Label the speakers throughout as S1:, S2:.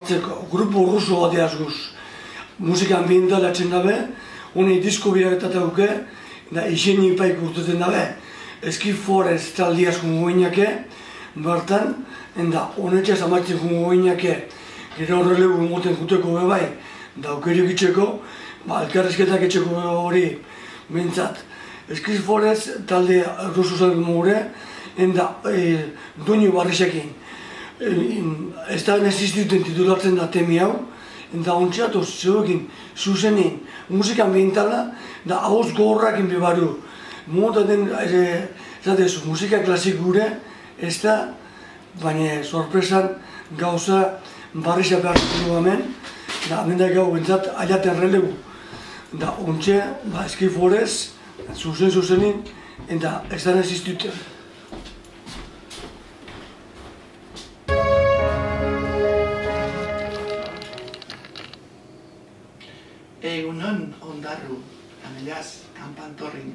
S1: Grupo ruso bat eazguz, musika ambientalatzen dabe, honi disko birak duke, da izen ipaik urteten dabe, eski forest taldi asko muginak bertan, enda honetxe amatzen muginak gero horrelegu moten juteko be bai, da aukerik itxeko, ba, elkarrezketak itxeko hori, bintzat. Eski forest talde ruso zen mugure, enda e, duño barrisekin, ez da nesizituten titulatzen da temi hau, eta ontsiatu zeuekin zuzenin musika ambientala, da hauz gorrakin bebaru. Mota den, ere, zatezu, musika klasik gure, ez da, baina sorpresan gauza barriza behar dugu hemen, da hemen da gau bentsat aiaten relegu. Da ontsia, ba, eski forez, zuzen zuzenin, eta ez da nesizituten.
S2: Egunon ondarru, amelaz, kanpantorrin,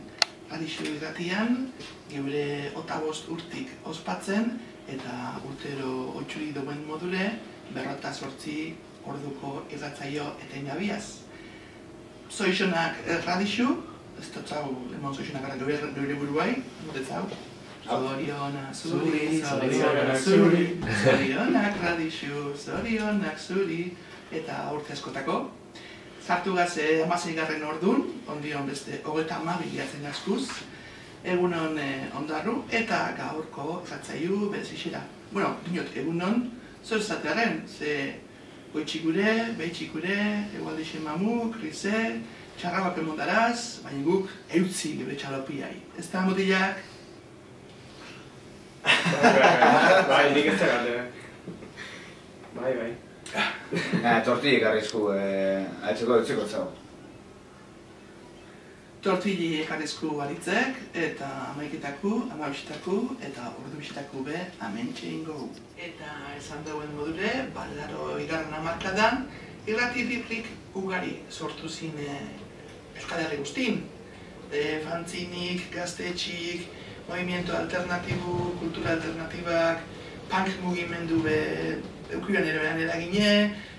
S2: adixu irratian, geure otabost urtik ospatzen, eta urtero otxuri duen module, berrota sortzi orduko irratzaio eta inabiaz. Zoizonak radixu, ez totzau, emon zoizonak gara geure, geure buruai, mutetzau. Zoriona zuri, zoriona zuri, zorionak radixu, zorionak zuri, eta urte askotako. Zartu gaz, eh, amasei garren orduan, ondion beste, hogeta amabi jatzen askuz, egunon eh, ondarru, eta gaurko zatzaiu berezixera. Bueno, dinot, egunon, zor zatearen, ze goitxikure, behitxikure, egualdixen mamu, krize, txarrabak emondaraz, baina guk eutzi gure txalopiai. Ez da motilak?
S3: Bai, nik ez da Bai, bai.
S4: Eh, tortillik arrizku, eh, atzeko utziko zau.
S2: Tortilli ekarrizku baritzek, eta amaiketaku, amabisitaku, eta ordu bisitaku be amentxe ingo. Eta esan dauen modure, balaro igarren amarkadan, irrati biblik ugari sortu zin e, Euskal Herri guztin. E, fantzinik, gaztetxik, movimiento alternatibu, kultura alternatibak, punk mugimendu be, eukiran ere behan eragine,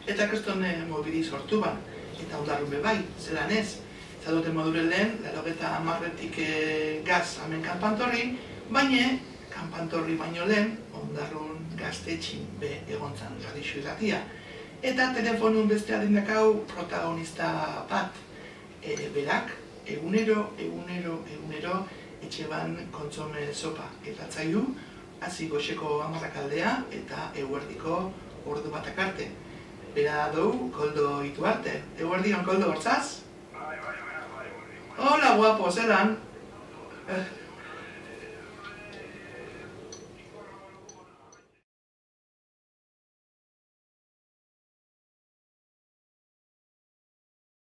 S2: eta kriston e, mobili sortu ban. Eta ondarrun be bai, zelan ez. Zadote modure lehen, lerogeta amarretik e, gaz hemen kanpantorri, baina kanpantorri baino lehen, ondarrun gaztetxin be egontzan radixu irratia. Eta telefonun beste adindakau protagonista bat, e, berak, egunero, egunero, egunero, etxe ban kontsome sopa irratzaiu, hasi goxeko amarrakaldea eta eguerdiko ordu batak arte. Bera dou, koldo itu arte. Eguerdion koldo hortzaz?
S5: Bai, bai, bai, bai, bai.
S2: Hola, guapo, zelan? Eh,